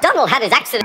Donald had his accident.